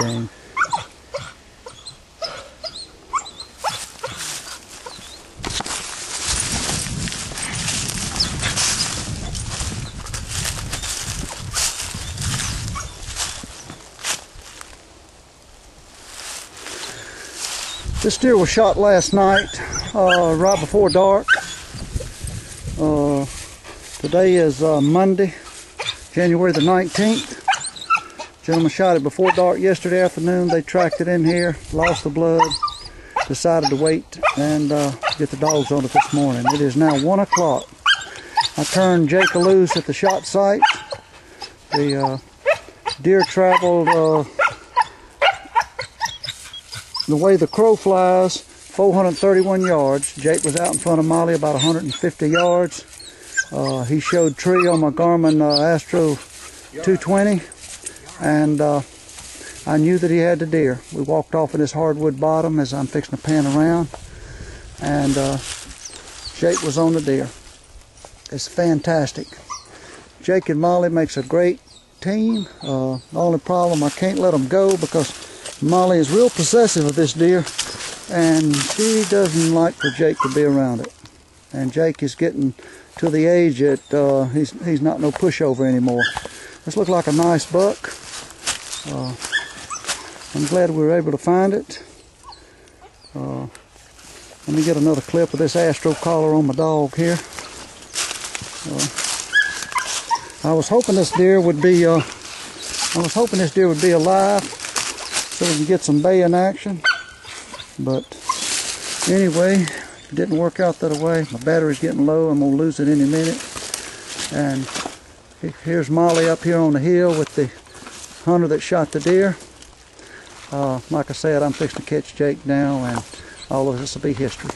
game. This deer was shot last night, uh, right before dark. Uh, today is uh, Monday, January the 19th. Gentleman shot it before dark yesterday afternoon. They tracked it in here, lost the blood, decided to wait and uh, get the dogs on it this morning. It is now 1 o'clock. I turned Jake loose at the shot site. The uh, deer traveled uh, the way the crow flies, 431 yards. Jake was out in front of Molly about 150 yards. Uh, he showed tree on my Garmin uh, Astro 220, and uh, I knew that he had the deer. We walked off in this hardwood bottom as I'm fixing to pan around, and uh, Jake was on the deer. It's fantastic. Jake and Molly makes a great team. Uh, the only problem, I can't let them go because Molly is real possessive of this deer and she doesn't like for Jake to be around it. And Jake is getting to the age that uh, he's, he's not no pushover anymore. This looked like a nice buck. Uh, I'm glad we were able to find it. Uh, let me get another clip of this Astro collar on my dog here. Uh, I was hoping this deer would be uh, I was hoping this deer would be alive so we can get some bay in action. But anyway, it didn't work out that way. My battery's getting low. I'm going to lose it any minute. And here's Molly up here on the hill with the hunter that shot the deer. Uh, like I said, I'm fixing to catch Jake now, and all of this will be history.